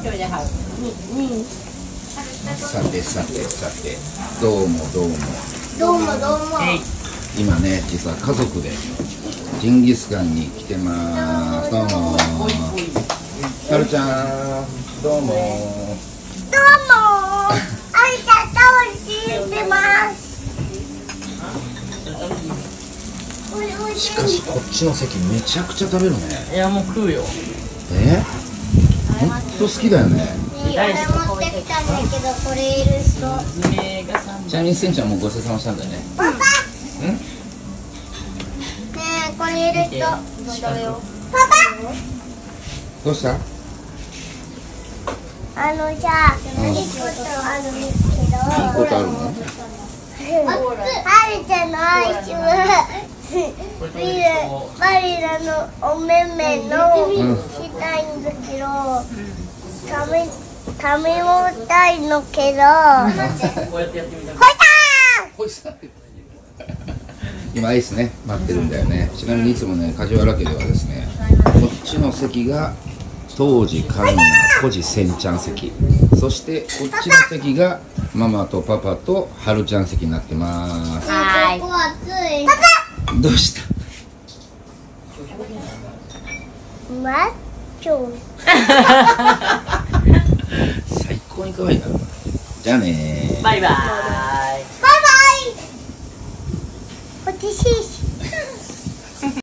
さてさてさてどうもどうも。どうもどうも今ね実は家族でジンギスカンに来てます。どうも。はるちゃんどうも。どうもあいた倒してます。おいおいしかしこっちの席めちゃくちゃ食べるね。いやもう食うよ。え？ほんと好きだよね。いい俺持ってき。たんだけどこれいる人ちなみにせんちゃんもうごちそうさましたんだよね。パパ。ねん？えこれいる人パどうした？パあのさいいことあるんですけど。いいことあるの？はるちゃんのアイスはビルバリラのおめめのうん。したいんだけど。髪髪もしたいのけど。こうやってやってみたほいたほいさん今アイスね待ってるんだよね。ちなみにいつもね梶原家ではですねこっちの席が当時カンナ孤児せんちゃん席。そしてこっちの席がママとパパとはるちゃん席になってます。はい。ここ暑いパどうした？パマッチョ最高に可愛いなじゃあねバイバイ。バイバイ。おちしい